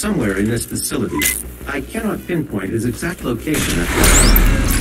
somewhere in this facility. I cannot pinpoint his exact location at this time.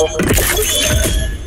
Спасибо.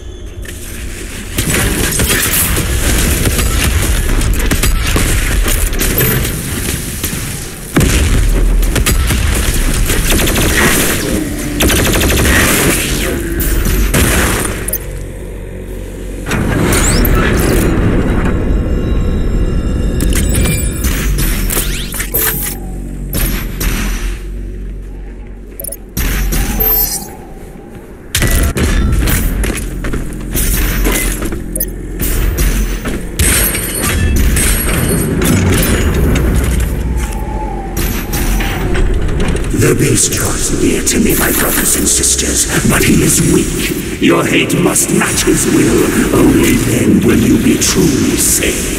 Hate must match his will. Only then will you be truly safe.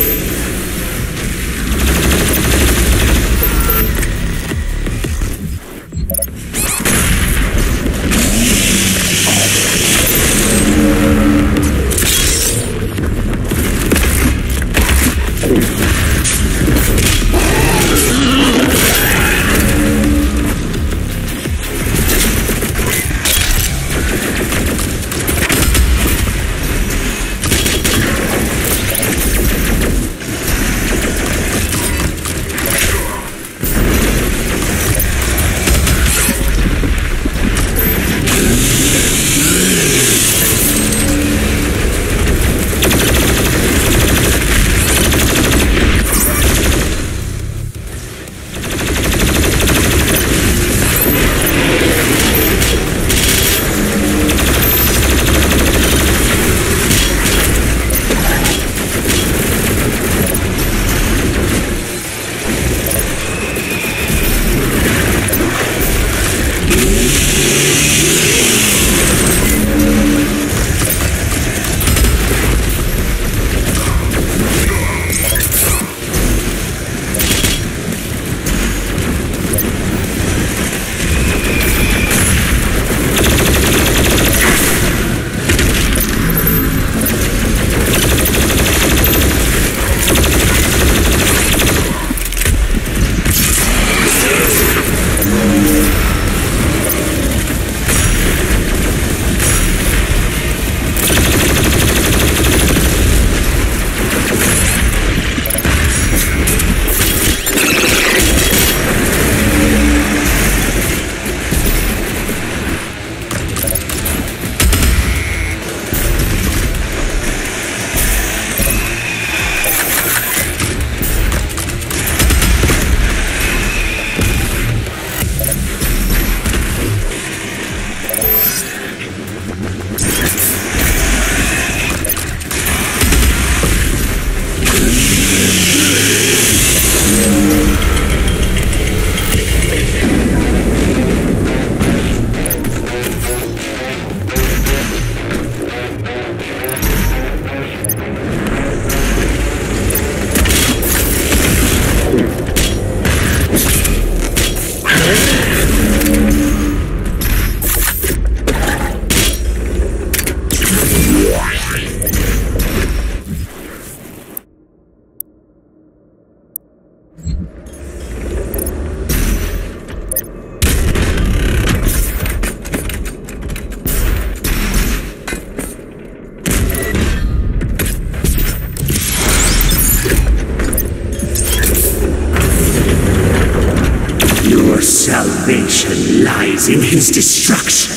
Salvation lies in his destruction.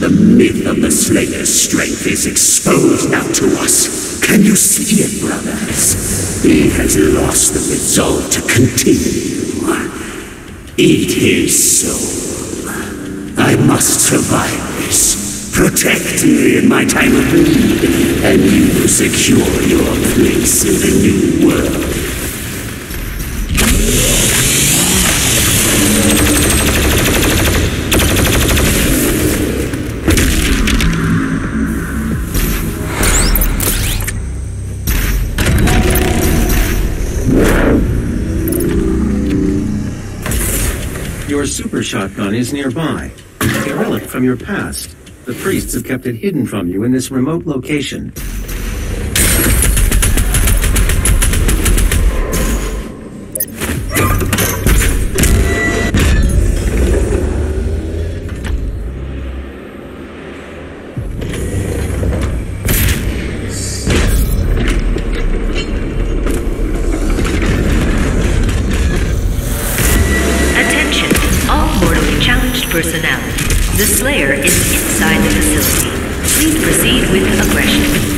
The myth of the Slayer's strength is exposed now to us. Can you see it, brothers? He has lost the resolve to continue. Eat his soul. I must survive this. Protect me in my time of need, and you will secure your place in the new world. Super shotgun is nearby. A relic from your past. The priests have kept it hidden from you in this remote location. With aggression.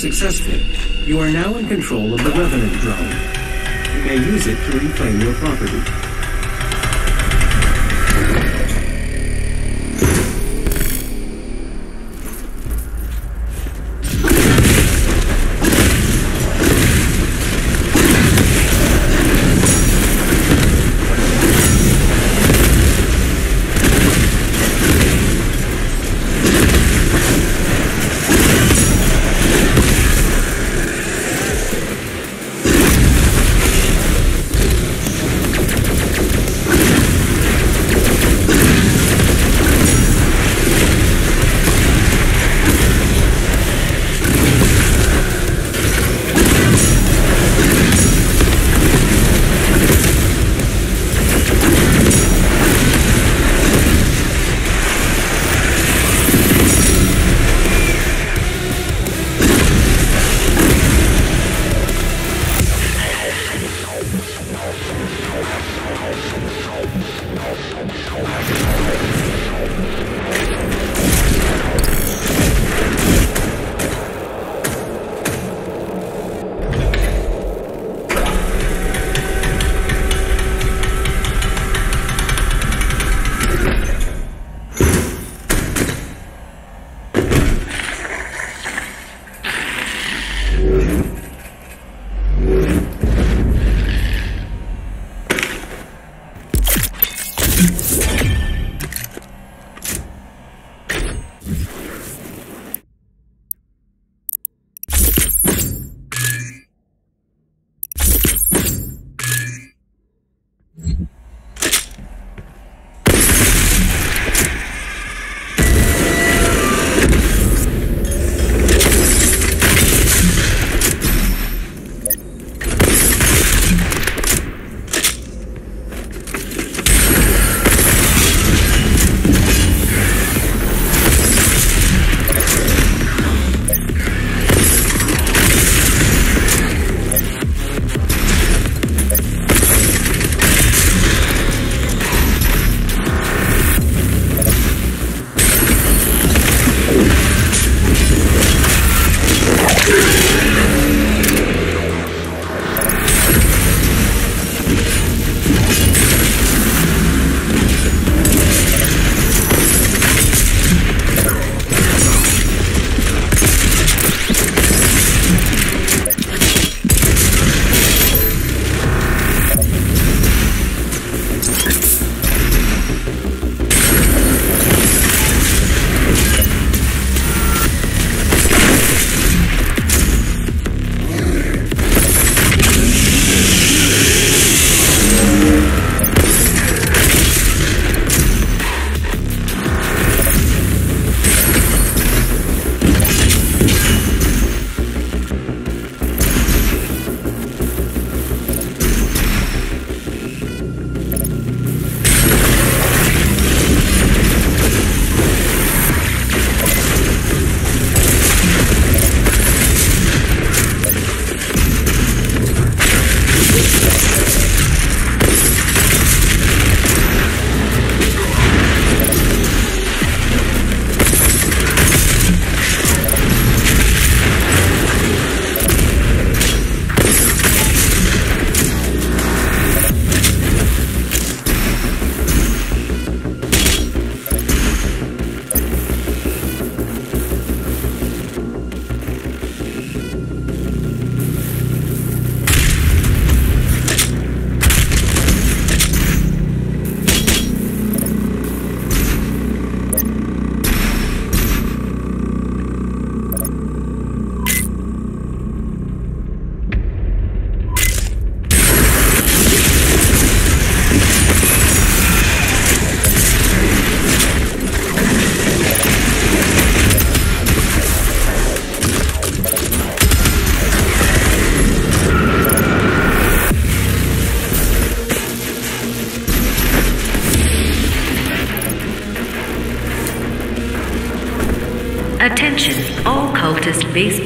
Successful. You are now in control of the Revenant drone. You may use it to reclaim your property.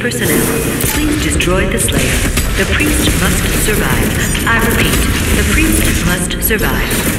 Personnel. Please destroy the Slayer. The priest must survive. I repeat, the priest must survive.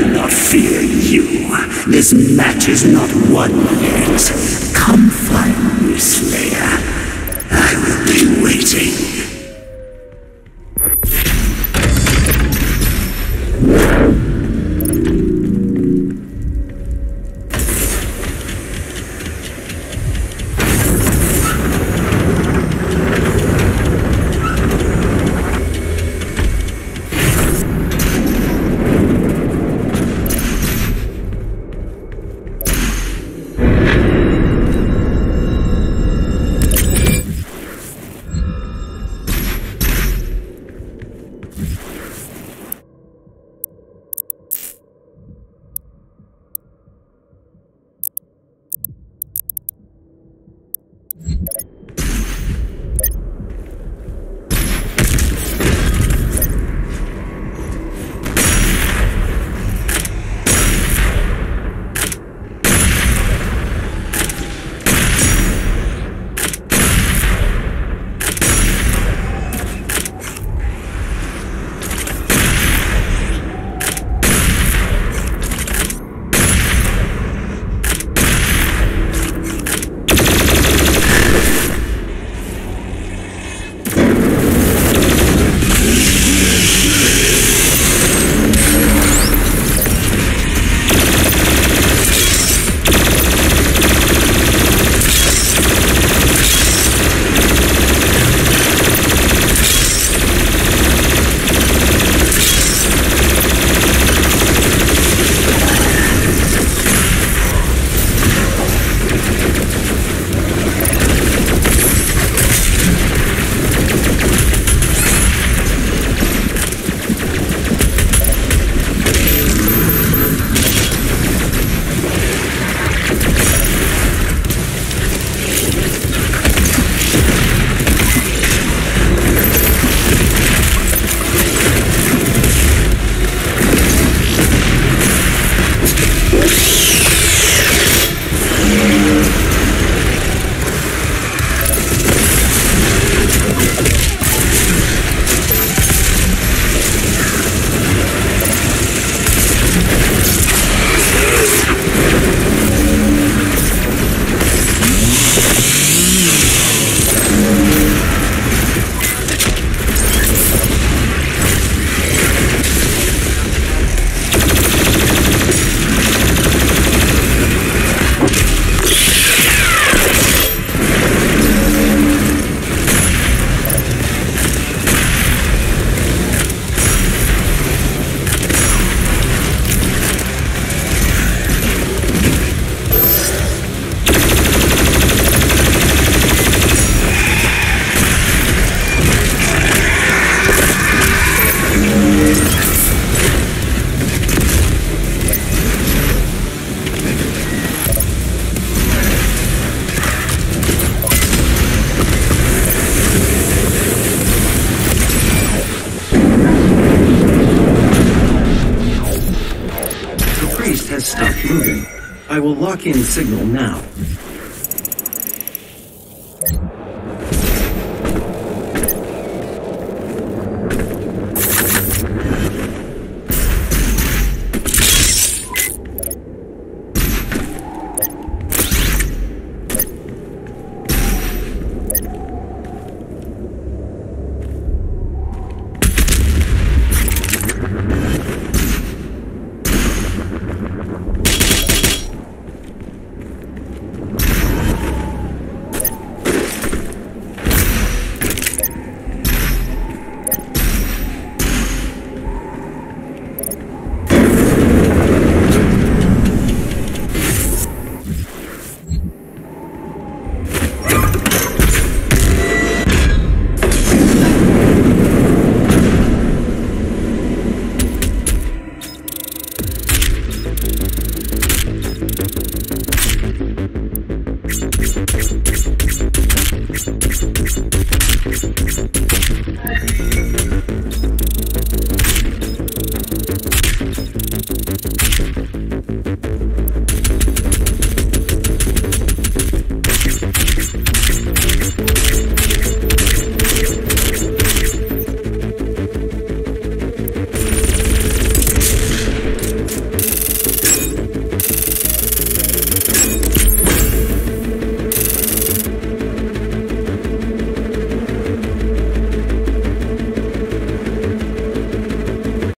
do not fear you. This match is not won yet. Come find me, Slayer. I will be waiting. In signal now.